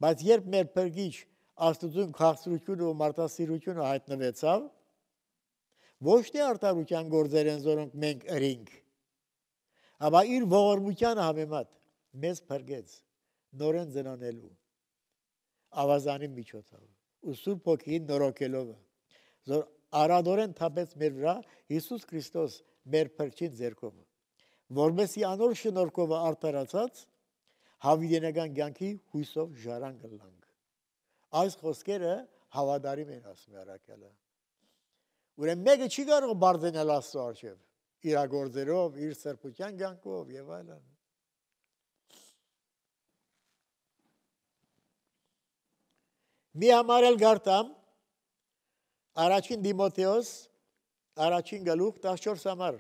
Speaker 1: բայց երբ մեր փրկիչ աստծուն քաղցրությունը ու մարդասիրությունը հայտնվեցավ ոչ թե արտարության գործեր են զորոնք մենք ըրինք Աբա իր ողորմության համեմատ մեզ փրկեց նորեն զնանելու ավազանի միջոցով ու Սուրբ Հոգին նորոգելով որ արադորեն թափեց մեր վրա Հիսուս Քրիստոս մեր փրկին ձերքով որմեսի անոր շնորհքով արտարացած հավիդենական կյանքի հույսով ժառանգ գլանք այս խոսքերը հավատարիմ են ասում Արաքյալը ուրեմն մեկը չի կարող բարձենալ Աստծո արժև իրագործերով, իր սրբության կյանքով եւ այլն։ Մի համարել գարտամ առաջին Դիմոթեոս առաջին գլուխ 14 համար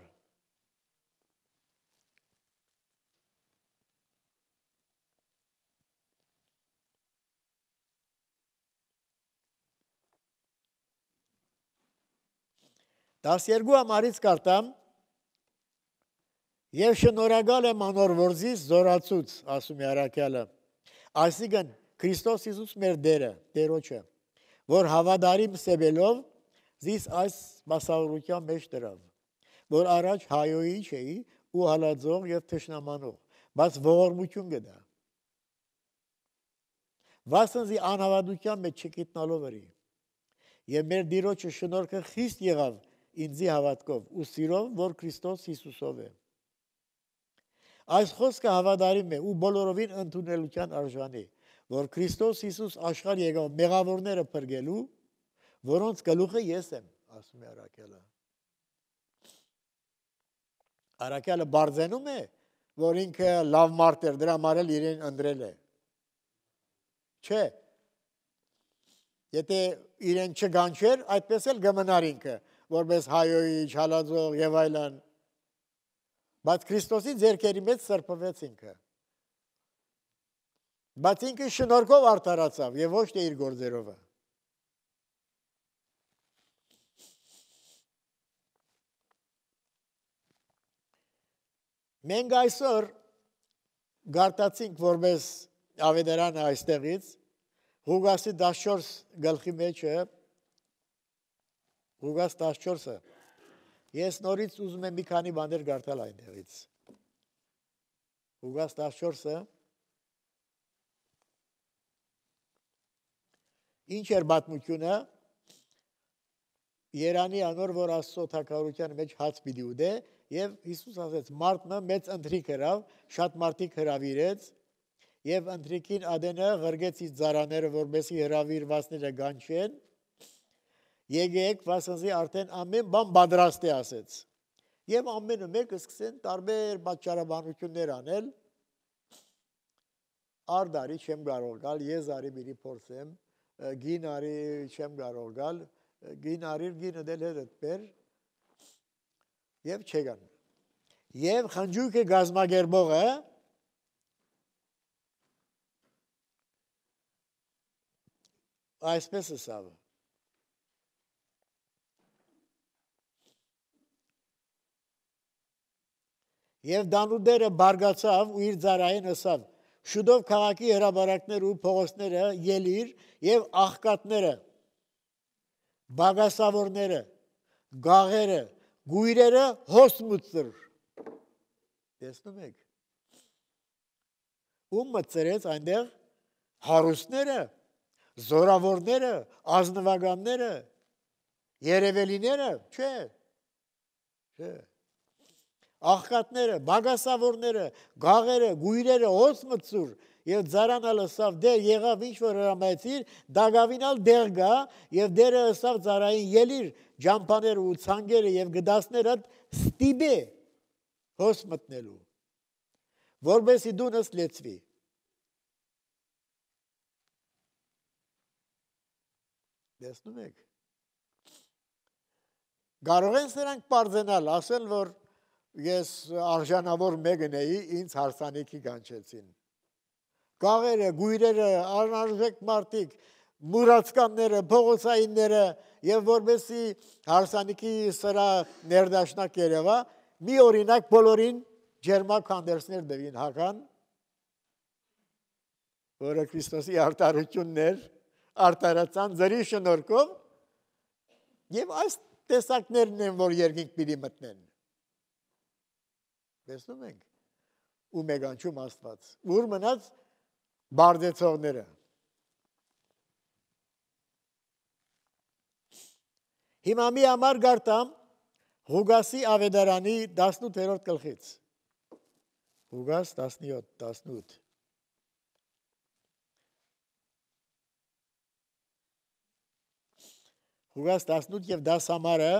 Speaker 1: 12 համարից կարտամ Եվ շնորհակալ եմ անորվորզից զորացուց, ասում է Արաքյալը։ Այսինքն Քրիստոս Հիսուս մեր դերը, Տերոջը, որ հավատարիմ սեբելով զիս այս մասավորության մեջ դրավ, որ առաջ հայոյի չէի ու հալածող եւ թշնամանող, բայց ողորմություն գտա։ Վասնզի անհավատության մեջ չգիտնալով էի։ Եվ մեր Տիրոջը շնորհքը խիստ եղավ ինձի հավատքով ու սիրով, որ Քրիստոս Հիսուսով է։ Այս խոսքը հավատարիմ է ու բոլորովին ընդունելության արժանի, որ Քրիստոս Հիսուս աշխարհ եկավ մեղավորները փրկելու, որոնց գլուխը ես եմ, ասում է Արաքյալը։ Արաքյալը բարձենում է, որ ինքը լավ մարդ էր, դրա համար էլ իրեն ընդրել է։ Չէ։ Եթե իրեն չգանչեր, այդպես էլ գմնար ինքը, որպես հայոյի, չալածող եւ այլն Բայց Քրիստոսի ձերքերի մեջ սրբվեց ինքը։ Բայց ինքը շնորհքով արդարացավ եւ ոչ թե իր գործերով։ Մենք այսօր գարտացինք որպես ավետարանը այստեղից Ղուգասի 14 գլխի մեջը Ղուգաս 14-ը Ես նորից ուզում եմ մի քանի բաներ գարտալ այնտեղից։ Ուգաս 14-ը Ինչ էր պատմությունը։ Երանի անոր որ Աստծո թակարության մեջ հաց պիտի ուտե եւ Հիսուս ասեց մարդը մեծ ընտրիկ հրավ, շատ մարդիկ հրավիրեց եւ ընտրիկին ադենը ղրգեց իր ծարաները որբեսի հրավիրվածները գանչեն եկեք վասնզի արդեն ամեն բան պատրաստ է ասեց եւ ամենը մեկը սկսեն տարբեր պատճառաբանություններ անել արդարի չեմ կարող գալ եզարի միրի փորձեմ գինարի չեմ կարող գալ գինարի գինը դել հետ բեր եւ չեգան եւ խնջուկը գազմագերբողը այսպես է սա Եվ Դանուդերը բարգացավ ու իր ծարային ասավ. շուտով քաղաքի հրաբարակներ ու փողոցները ելիր եւ աղկատները բագասավորները գաղերը գույրերը հոս մուծր տեսնում եք ու մծրեց այնտեղ հարուստները զորավորները ազնվականները երևելիները չէ չէ աղքատները, բագասավորները, գաղերը, գույրերը հոս մծուր եւ ծարանալը սավ դեր եղավ ինչ որ հրամայեցիր, դագավինալ դեր գա եւ դերը սավ ծարային ելիր ջամփաները ու ցանգերը եւ գդասները ստիբե հոս մտնելու որբեսի դու նս լեցվի Դեսնում եք Կարող են սրանք բարձենալ, ասել որ ես արժանավոր մեկն էի, ինձ հարսանիքի կանչեցին։ Գաղերը, գույրերը, անարժեք մարդիկ, մուրացկանները, փողոցայինները եւ որբեսի հարսանիքի սրա ներդաշնակ երևա, մի օրինակ բոլորին ջերմակ հանդերսներ դվին հական, որը Քրիստոսի արտարություններ արտարացան ձրի շնորհքով եւ այս տեսակներն են, որ երկինք պիտի մտնեն։ Տեսնում ենք։ Ու մեգանչում Աստված։ Ուր մնաց բարդեցողները։ Հիմա մի ամար գարտամ Հուգասի ավետարանի 18-րդ գլխից։ Հուգաս 17, 18 Հուգաս 18 եւ 10 համարը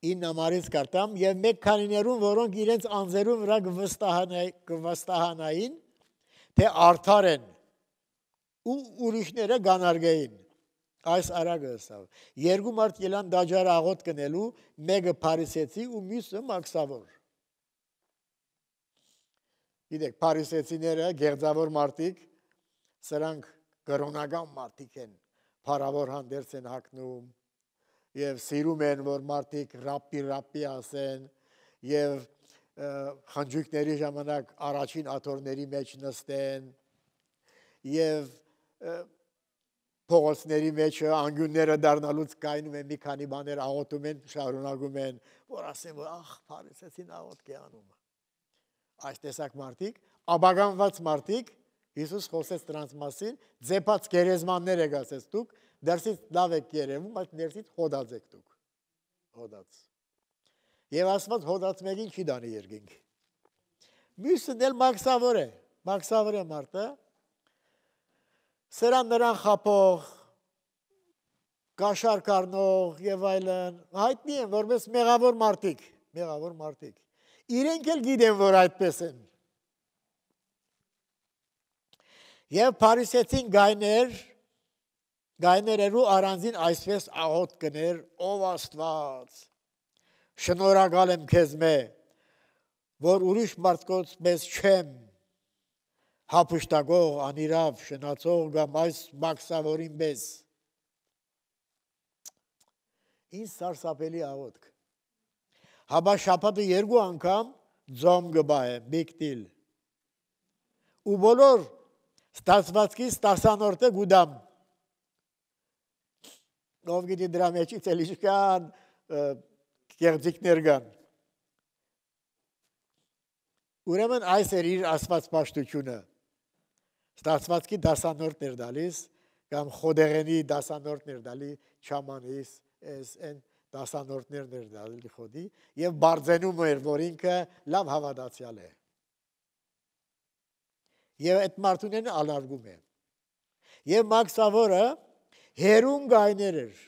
Speaker 1: ին ամարից կարտամ եւ մեկ քանիներուն, որոնք իրենց անձերուն վրա կվստահանային, թե արդար են ու ուրիշները գանարգեին։ Այս արագը ասավ։ Երկու մարդ ելան դաջարը աղոտ կնելու, մեկը Փարիսեցի ու մյուսը Մաքսավոր։ Գիտեք, Փարիսեցիները գեղձավոր մարդիկ, սրանք կրոնական մարդիկ են, փարավոր հանդերձ են հակնում, եւ սիրում են որ մարդիկ ռապի ռապի ասեն եւ խնջույքների ժամանակ առաջին աթորների մեջ նստեն եւ փողոցների մեջ անգյունները դառնալուց կայնում են մի քանի բաներ աղոթում են շարունակում են որ ասեն որ ախ փարիսեցին աղոթ կե անում այս տեսակ մարդիկ աբագանված մարդիկ Հիսուս խոսեց դրանց մասին ձեպած գերեզմաններ եկացեց դուք դերսից լավ եք երևում, բայց ներսից հոդած եք դուք։ Հոդած։ Եվ ասված հոդած մեկին չի դանի երկինք։ Մյուսն էլ մաքսավոր է, մաքսավոր է մարդը։ Սրան նրան խափող, կաշար կառնող եւ այլն հայտնի են որպես մեղավոր մարդիկ, մեղավոր մարդիկ։ Իրենք էլ գիտեն, որ այդպես են։ Եվ Փարիսեցին գայներ գայներերու առանձին այսպես աղոտ կներ, ով Աստված։ Շնորհակալ եմ քեզ մե, որ ուրիշ մարդկոց մեզ չեմ հապուշտագող, անիրավ, շնացող կամ այս մաքսավորին մեզ։ Ինչ սարսափելի աղոտք։ Հաբա շապատը երկու անգամ ձոմ գբա է, big deal։ Ու բոլոր ստացվածքից 10-րդը գուդամ ով գիտի դրա մեջից էլի կան կեղծիկներ կան Ուրեմն այս էր իր աստված պաշտությունը։ Ստացվածքի դասանորդներ դալիս կամ խոդեղենի դասանորդներ դալի չամանիս այս այն դասանորդներն էր դալի խոդի եւ բարձենում էր որ ինքը լավ հավատացյալ է եւ այդ մարդուներն ալարգում է եւ մաքսավորը հերում գայներ էր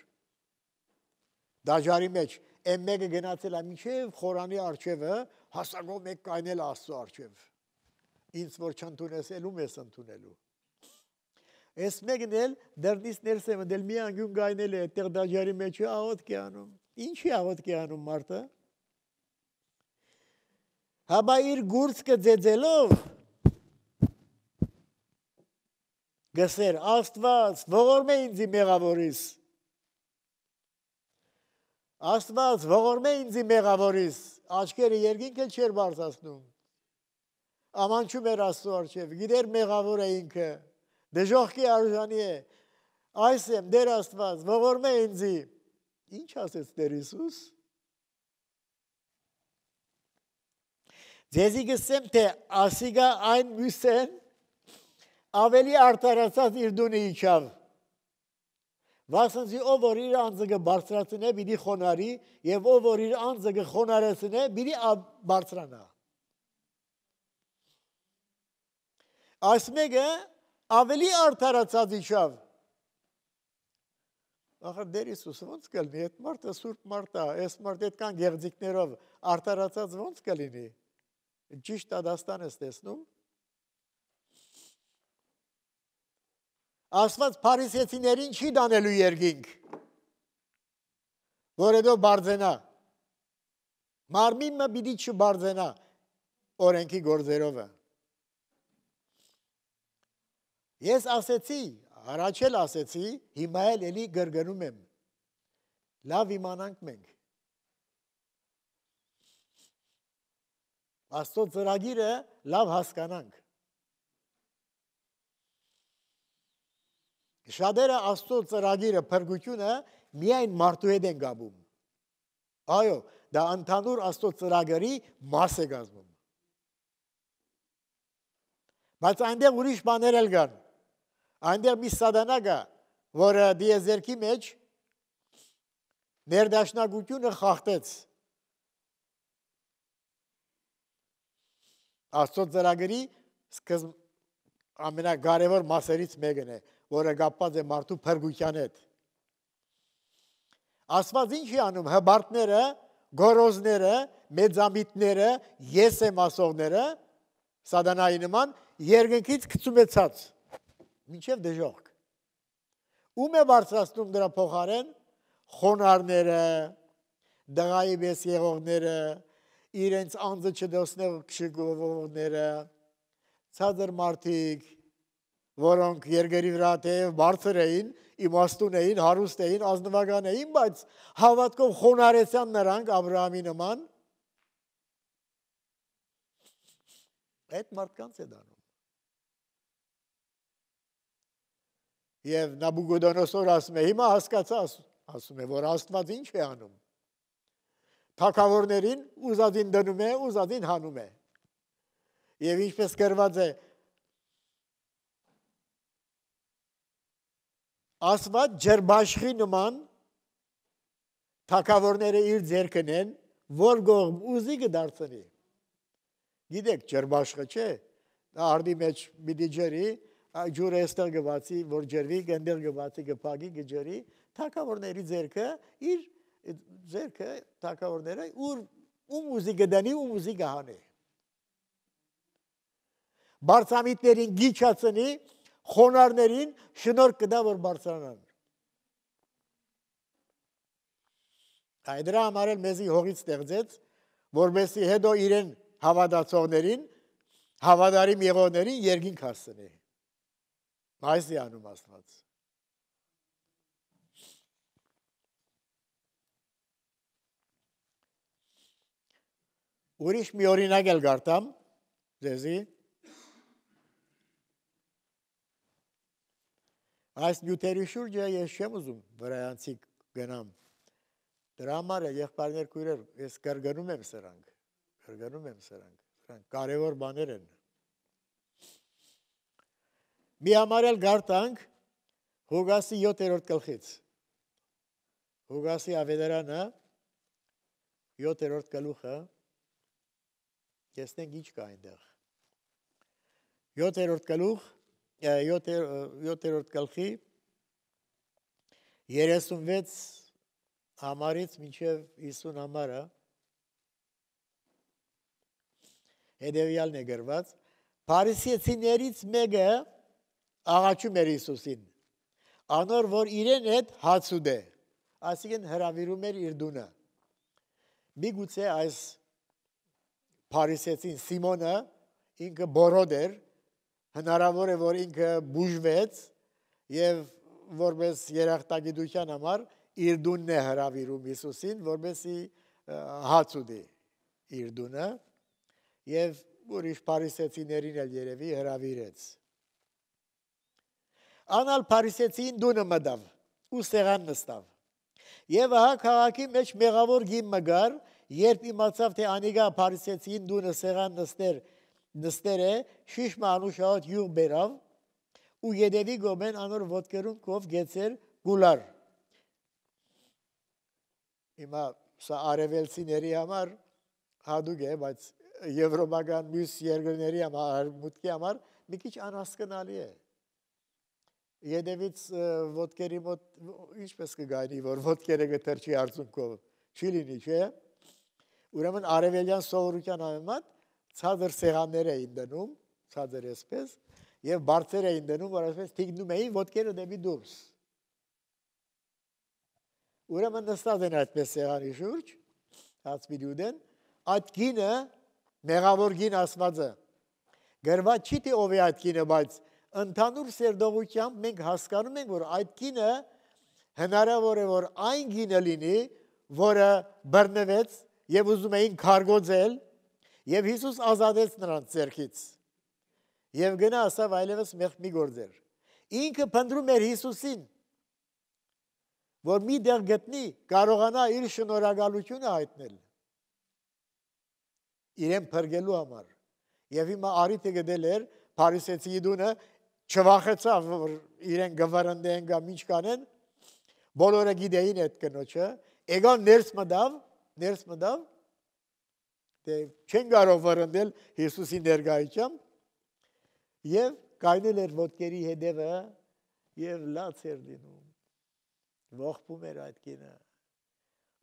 Speaker 1: դաջարի մեջ այն մեկը գնացել է մինչև խորանի արջևը հասակով մեկ կայնել աստծո արջև ինձ որ չընդունես ելում ես ընդունելու Այս մեկն էլ դեռնից ներս է մտել մի անգյուն գայնել է այդտեղ դաջարի մեջ աղոտ կի անում։ Ինչի աղոտ կի անում մարդը։ Հաբա իր գուրցքը ձեձելով գսեր Աստված ողորմե ինձի մեղավորիս Աստված ողորմե ինձի մեղավորիս աչքերը երկինք էլ չեր բարձրացնում Ամանչում էր Աստծո արչև գիտեր մեղավոր է ինքը դժողքի արժանի է այս եմ դեր Աստված ողորմե ինձի ինչ ասեց Տեր Հիսուս Ձեզի գսեմ թե ասիգա այն մյուսեն ավելի արտարացած իր դունը իջավ։ Վասնզի ով որ իր անձը կբարձրացնե, պիտի խոնարի, եւ ով որ իր անձը կխոնարեցնե, պիտի բարձրանա։ Այս մեկը ավելի արտարացած իջավ։ Ախր դեր Հիսուսը ոնց կլինի, այդ մարդը սուրբ մարդ է, այս մարդը այդքան գեղձիկներով արտարացած ոնց կլինի։ Ճիշտ ադաստան ես տեսնում։ Աստված փարիսեցիներին չի դանելու երկինք, որ հետո բարձենա։ Մարմինը պիտի չբարձենա օրենքի գործերովը։ Ես ասեցի, առաջ էլ ասեցի, հիմա էլ էլի գրգնում եմ։ Լավ իմանանք մենք։ Աստծո ծրագիրը լավ հասկանանք։ Շատերը Աստծո ծրագիրը, փրկությունը միայն մարդու հետ են գաբում։ Այո, դա ընդհանուր Աստծո ծրագրի մաս է գազում։ Բայց այնտեղ ուրիշ բաներ էլ կան։ Այնտեղ մի սատանա կա, որը դիեզերքի մեջ ներդաշնակությունը խախտեց։ Աստծո ծրագրի սկզբ ամենակարևոր մասերից մեկն է, որը կապված է մարդու փրկության հետ։ Աստված ինչ է անում հբարտները, գորոզները, մեծամիտները, ես եմ ասողները, սատանայի նման երկնքից գցում է ցած մինչև դժողք։ Ում է բարձրացնում դրա փոխարեն? Խոնարները, դղայի բես եղողները, իրենց անձը չդոսնող քշգողողները, ցածր մարդիկ, որոնք երկերի վրա թեև բարձր էին, իմաստուն էին, հարուստ էին, ազնվական էին, բայց հավատքով խոնարեցան նրանք Աբրահամի նման։ Այդ մարդկանց է դանում։ Եվ Նաբուգոդոնոսոր ասում է, հիմա հասկացա, ասում է, որ Աստված ինչ է անում։ Թակավորներին ուզածին դնում է, ուզածին հանում է։ Եվ ինչպես գրված է, Աստված ջերբաշխի նման թակավորները իր ձերքն են, որ գողմ ուզի կդարձնի։ Գիտեք, ջերբաշխը չէ, դա արդի մեջ պիտի ջերի, ջուրը այստեղ գվացի, որ ջերվի, գնդեղ գվացի, գփագի, գջերի, թակավորների ձերքը իր ձերքը թակավորները ուր ում ուզի գդանի, ում ուզի գահանի։ Բարձամիտներին գիչացնի, խոնարներին շնորհ կդա որ բարձրանան։ Այդ դրա համար էլ մեզի հողից ստեղծեց, որբեսի հետո իրեն հավատացողներին, հավատարիմ եղողներին երկինք հասցնի։ Այս է անում Աստված։ Ուրիշ մի օրինակ էլ գարտամ, ձեզի, Այս նյութերի շուրջը ես չեմ ուզում վրայանցի գնամ։ Դրա համար եղբայրներ քույրեր, ես կրկնում եմ սրանք։ Կրկնում եմ սրանք։ Դրանք կարևոր բաներ են։ Մի համարել գարտանք Հուգասի 7-րդ գլխից։ Հուգասի ավետարանը 7-րդ գլուխը Տեսնենք ինչ կա այնտեղ։ 7-րդ գլուխ 7-րդ գլխի 36 համարից մինչև 50 համարը հետևյալն է գրված. Փարիսեցիներից մեկը աղաչում էր Հիսուսին անոր որ իրեն հետ հացուդ է այսինքն հravirում էր իր դունը միգուցե այս Փարիսեցին Սիմոնը ինքը բորոդ էր հնարավոր է որ ինքը բուժվեց եւ որպես երախտագիտության համար իր դունն է հravirում Հիսուսին որպեսի հաց ուտի իր դունը եւ ուրիշ փարիսեցիներին էլ երևի հravirեց անալ փարիսեցին դունը մտավ ու սեղան նստավ եւ ահա քաղաքի մեջ մեղավոր գին մգար Երբ իմացավ, թե անիգա Փարիսեցին դունը սեղան նստեր, նստեր է, շիշմը անուշահոտ յուղ բերավ ու յետևի գոմեն անոր ոտքերում կով գեցեր գուլար։ Հիմա սա արևելցիների համար հadouk է, բայց եվրոպական մյուս երկրների համար, մուտքի համար մի քիչ անհասկանալի է։ Յետևից ոտքերի մոտ ինչպես կգայնի, որ ոտքերը գտերչի արցունքով։ Չի լինի, չէ՞ Ուրեմն արևելյան սովորության համեմատ ցածր սեղաններ էին դնում, ցածր էսպես, եւ բարձր էին դնում, որ այսպես թիկնում էին ոտքերը դեպի դուրս։ Ուրեմն նստած են այդպես սեղանի շուրջ, հացվիդուդեն, այդ գինը մեղավոր գին ասվածը։ Գրված չի թե ով է այդ գինը, բայց ընդհանուր սերդողությամբ մենք հասկանում ենք, որ այդ գինը հնարավոր է որ այն գինը լինի, որը բռնվեց եւ ուզում էին քարգոծել եւ Հիսուս ազատեց նրանց ձեռքից եւ գնա ասավ այլևս մեղք մի գործեր ինքը փնտրում էր Հիսուսին որ մի դեղ գտնի կարողանա իր շնորհակալությունը հայտնել իրեն փրկելու համար եւ հիմա արիթը գտել էր Փարիսեցի դունը չվախեցավ որ իրեն գվարանդեն կամ ինչ կանեն բոլորը գիտեին այդ կնոջը եկան ներս մտավ ներս մտավ դե չեն կարող վրընդել Հիսուսի ներկայությամբ եւ կայնել էր ոտքերի հետևը եւ լաց էր լինում ողբում էր այդ կինը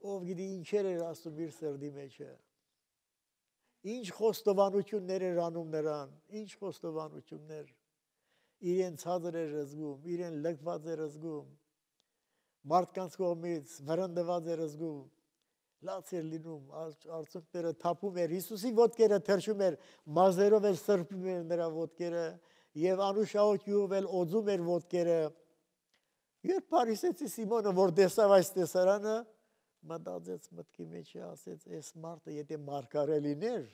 Speaker 1: ով գիտի ինչեր էր ասում իր սրդի մեջը ինչ խոստովանություններ էր անում նրան ինչ խոստովանություններ իրեն ցածր էր զգում իրեն լքված էր զգում մարդկանց կողմից վրընդված էր զգում լաց էր լինում, արցունքները թափում էր, Հիսուսի ոտքերը թրջում էր, մազերով էր սրբում էր նրա ոտքերը եւ անուշահոտ յուղով էլ օձում էր ոտքերը։ Երբ Փարիսեցի Սիմոնը որ տեսավ այս տեսարանը, մտածեց մտքի մեջ ասեց, այս մարդը եթե մարգարե լիներ,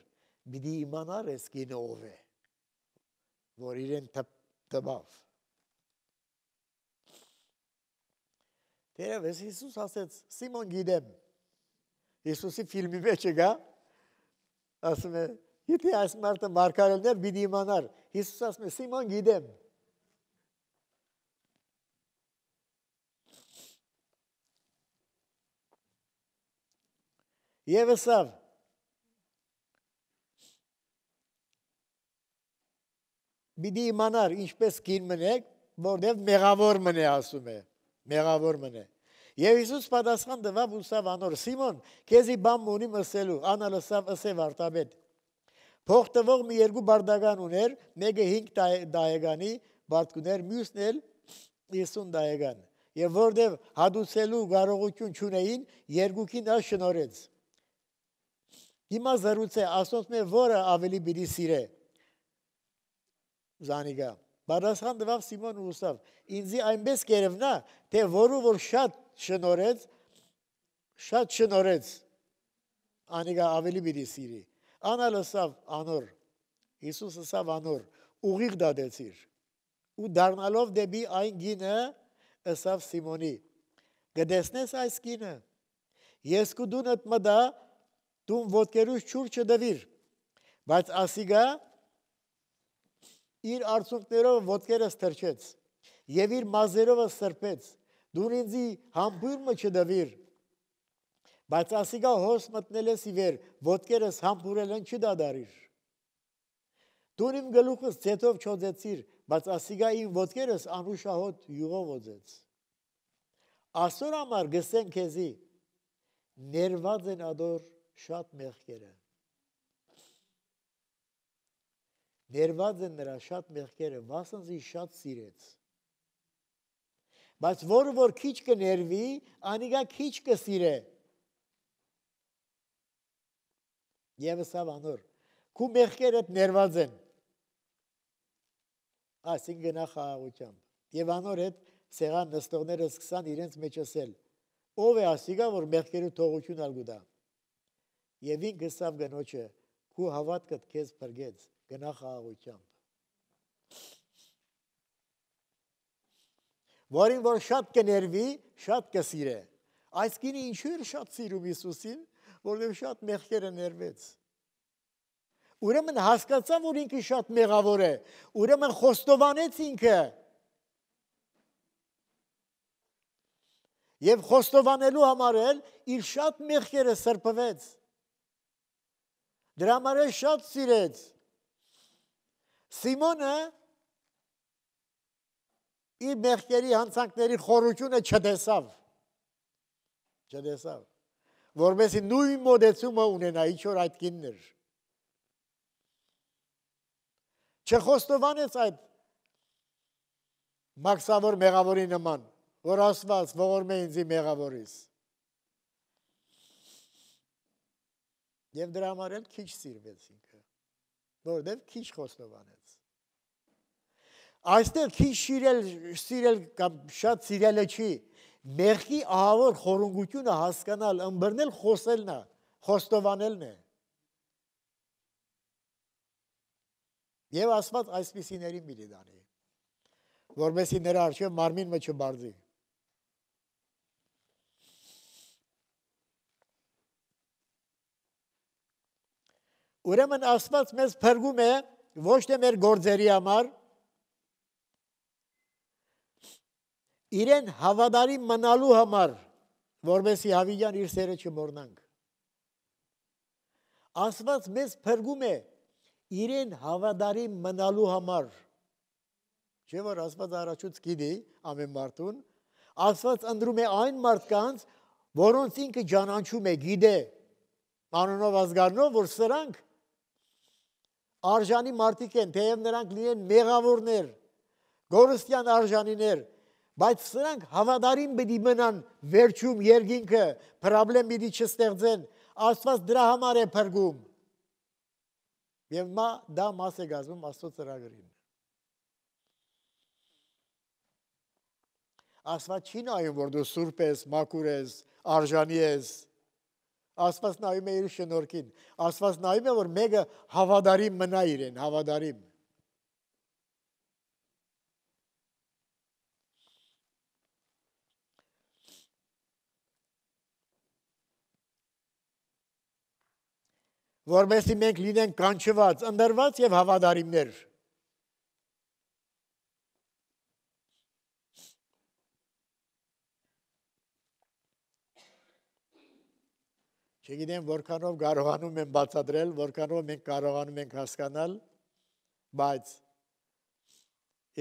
Speaker 1: պիտի իմանար այս կինը ով է, որ իրեն տպավ։ Տերևս Հիսուս ասեց, Սիմոն գիտեմ, Հիսուսի ֆիլմի մեջ է գա, ասում է, եթե այս մարդը մարգարելներ պիտի իմանար։ Հիսուս ասում է, Սիմոն գիտեմ։ Եվ ասավ, պիտի իմանար ինչպես կին մնեք, որտեղ մեղավոր մնե ասում է, մեղավոր մնե։ Եվ Հիսուս պատասխան տվավ ու սավ անոր Սիմոն, քեզի բամ ունի մսելու, անա լսավ ըսև արտաբեդ։ Փող տվող մի երկու բարդական ուներ, մեկը 5 դայեգանի բարձուներ, մյուսն էլ 50 դայեգան։ Եվ որտեվ հադուցելու կարողություն չունեին, երկուքին նա շնորեց։ Հիմա զրուցե ասոց մե որը ավելի բիդի սիրե։ Զանիգա Պատասխան տվավ Սիմոն ուսավ. ինձի այնպես կերևնա, թե որու որ շատ շնորեց, շատ շնորեց, անիգա ավելի բիդի սիրի։ Անա լսավ անոր, Հիսուս ասավ անոր, ուղիղ դադեցիր։ Ու դառնալով դեպի այն գինը, ասավ Սիմոնի. գտեսնես այս գինը։ Ես կու դունդ մտա, դուն ոտքերուս չուր չդվիր։ Բայց ասիգա իր արցունքներով ոտքերը սթրջեց եւ իր մազերով սրբեց դու ինձի համբուրմը չդվիր բայց ասիգա հոս մտնել ես իվեր ոտքերս համբուրել են չդադարիր դու իմ գլուխս ցետով չոձեցիր բայց ասիգա իմ ոտքերս անուշահոտ յուղով օձեց ասոր համար գսեն քեզի ներված են ադոր շատ մեղքերը ներված են նրա շատ մեղքերը, վասնզի շատ սիրեց։ Բայց որը որ քիչ կներվի, անիգա քիչ կսիրե։ Եվս ավանոր, քու մեղքերը ներված են։ Այսինքն նախահաղությամբ։ Եվ անոր հետ սեղան նստողները սկսան իրենց մեջ ասել. Ով է ասիգա, որ մեղքերը թողություն ալգուդա։ Եվ ինքը սավ գնոջը, քու հավատքդ քեզ բրգեց գնա խաղաղությամբ։ Որին որ շատ կներվի, շատ կսիրե։ Այս կինը ինչու էր շատ սիրում Հիսուսին, որովհետև շատ մեղքերը ներվեց։ Ուրեմն հասկացա, որ ինքը շատ մեղավոր է։ Ուրեմն խոստովանեց ինքը։ Եվ խոստովանելու համար էլ իր շատ մեղքերը սրբվեց։ Դրա համար շատ սիրեց։ Սիմոնը իր մեղքերի հանցանքների խորությունը չտեսավ։ Չտեսավ։ Որովհետեւ նույն մոդեցումը ունենա ինչ որ այդ կիններ։ Չխոստովանեց այդ մաքսավոր մեղավորի նման, որ ասված ողորմ է ինձի մեղավորից։ Եվ դրա համար էլ քիչ սիրվեց ինքը, որովհետև քիչ խոստովանեց այստեղ քիչ սիրել սիրել կամ շատ սիրելը չի մեղքի ահավոր խորունգությունը հասկանալ, ըմբռնել խոսելն է, խոստովանելն է։ Եվ ասված այսպիսիների մի դանի, որովհետեւ նրա արժե մարմինը չբարձի։ Ուրեմն ասված մեզ փրկում է ոչ թե մեր գործերի համար, իրեն հավատարիմ մնալու համար, որովհետեւ հավիյան իր սերը չմոռնանք։ Աստված մեզ փրկում է իրեն հավատարիմ մնալու համար։ Չէ՞ որ Աստված առաջուց գիտի ամեն մարդուն, Աստված ընդրում է այն մարդկանց, որոնց ինքը ճանաչում է, գիտե, անոնով ազգանով, որ սրանք արժանի մարդիկ են, թեև նրանք լինեն մեղավորներ, գորստյան արժանիներ, Բայց սրանք հավատարիմ պիտի մնան վերջում երկինքը, պրոբլեմ պիտի չստեղծեն, Աստված դրա համար է փրկում։ Եվ մա դա մաս է գազում Աստծո ծրագրին։ Աստված չի նայում, որ դու սուրբ ես, մաքուր ես, արժանի ես։ Աստված նայում է իր շնորհքին։ Աստված նայում է, որ մեկը հավատարիմ մնա իրեն, հավատարիմ։ որովհետեւ մենք լինենք կանչված, ընդրված եւ հավատարիմներ։ Չգիտեմ որքանով կարողանում եմ բացատրել, որքանով մենք կարողանում ենք հասկանալ, բայց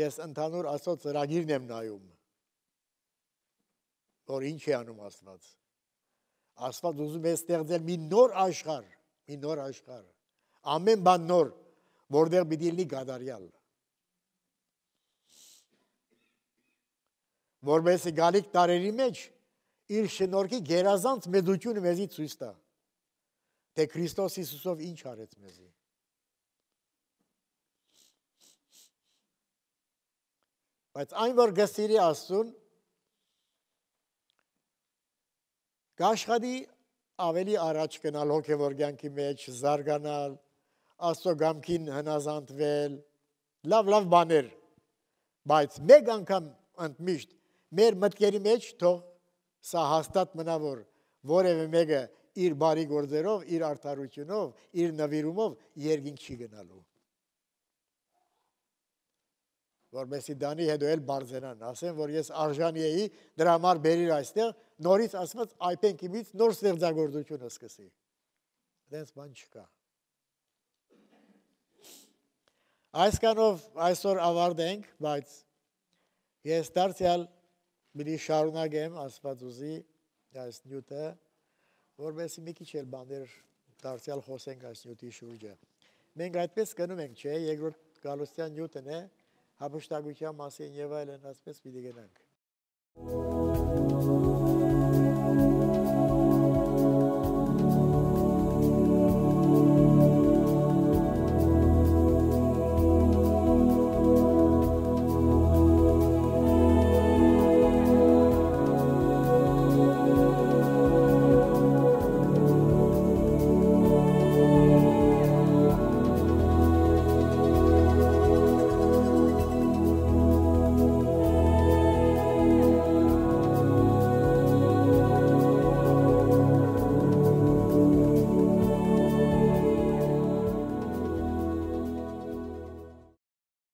Speaker 1: ես ընդհանուր Աստծո ծրագիրն եմ նայում, որ ինչ է անում Աստված։ Աստված ուզում է ստեղծել մի նոր աշխարհ, մի նոր աշխարհ։ Ամեն բան նոր, որտեղ պիտի լինի գադարյալ։ Որպես գալիք տարերի մեջ իր շնորհքի գերազանց մեծությունը մեզի ցույց տա։ Թե Քրիստոս Հիսուսով ինչ արեց մեզի։ Բայց այն որ գսիրի Աստծուն կաշխատի ավելի առաջ գնալ հոգևոր կյանքի մեջ, զարգանալ, Աստծո գամքին հնազանդվել, լավ լավ բաներ, բայց մեկ անգամ ընդմիշտ մեր մտքերի մեջ թող սա հաստատ մնա որ որևէ մեկը իր բարի գործերով, իր արդարությունով, իր նվիրումով երկինք չի գնալու որովհետեւ դանի հետո էլ բարձրանան, ասեն, որ ես արժանի էի, դրա համար բերիր այստեղ, նորից ասված այպենքիմից նոր ստեղծագործությունը սկսի։ Դենց բան չկա։ Այսքանով այսօր ավարտենք, բայց ես դարձյալ մի շարունակեմ ասված ուզի այս նյութը, որովհետեւ մի քիչ էլ բաներ դարձյալ խոսենք այս նյութի շուրջը։ Մենք այդպես գնում ենք, չէ, երկրորդ Գալուստյան նյութն է, հապշտակության մասին եւ այլն, ասպես պիտի գնանք։